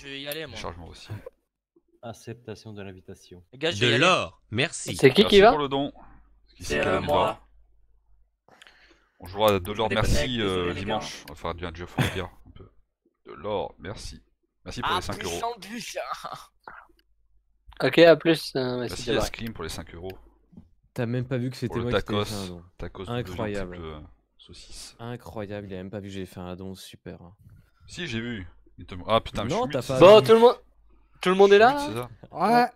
Je vais y aller, moi. Chargement aussi. Acceptation de l'invitation. Les gars, je vais y De aller. l'or, merci. C'est qui Merci qui va pour le don. C'est euh, moi. On jouera de l'or merci euh, désolé, les dimanche. On va faire du un peu. De l'or, merci. Merci pour Ah, les 5 plus euros. 100 plus. Ok, à plus. euh, merci Merci à. Scream pour les 5 euros. T'as même pas vu que Pour c'était le moi qui t'avais tacos. fait un don. Tacos Incroyable. euh, saucisses. Incroyable, il a même pas vu que j'ai fait un don, super. hein. Si, j'ai vu. Ah putain, mais je Non, suis t'as mute, pas Bon, tout le monde, tout le monde est là, Je suis Ouais.